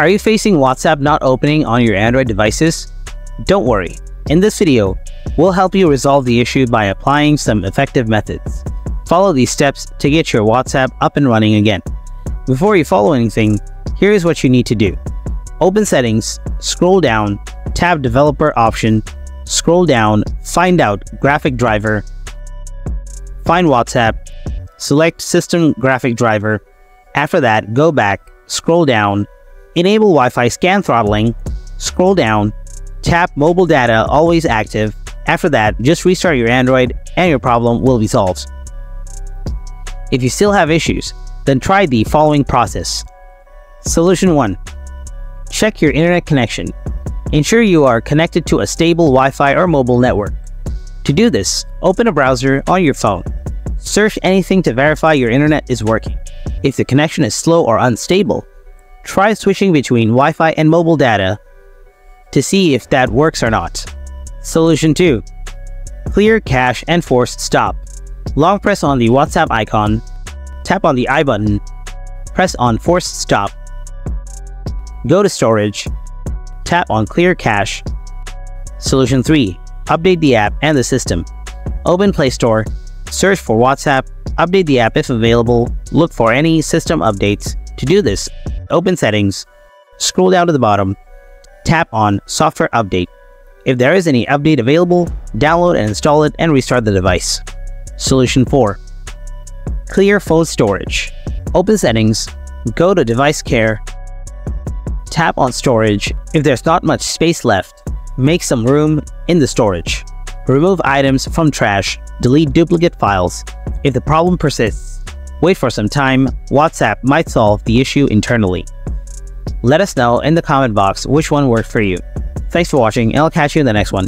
Are you facing WhatsApp not opening on your Android devices? Don't worry. In this video, we'll help you resolve the issue by applying some effective methods. Follow these steps to get your WhatsApp up and running again. Before you follow anything, here's what you need to do. Open Settings, scroll down, tab Developer option, scroll down, find out Graphic Driver, find WhatsApp, select System Graphic Driver. After that, go back, scroll down, enable Wi-Fi scan throttling, scroll down, tap Mobile Data Always Active. After that, just restart your Android and your problem will be solved. If you still have issues, then try the following process. Solution 1. Check your internet connection. Ensure you are connected to a stable Wi-Fi or mobile network. To do this, open a browser on your phone. Search anything to verify your internet is working. If the connection is slow or unstable, try switching between Wi-Fi and mobile data to see if that works or not. Solution 2. Clear cache and force stop. Long press on the WhatsApp icon, tap on the I button, press on force stop, go to storage, tap on clear cache. Solution 3. Update the app and the system. Open Play Store, search for WhatsApp, update the app if available, look for any system updates. To do this, open Settings, scroll down to the bottom, tap on Software Update. If there is any update available, download and install it and restart the device. Solution 4. Clear phone storage. Open Settings, go to Device Care, tap on Storage. If there's not much space left, make some room in the storage. Remove items from trash, delete duplicate files. If the problem persists, wait for some time, WhatsApp might solve the issue internally. Let us know in the comment box which one worked for you. Thanks for watching and I'll catch you in the next one.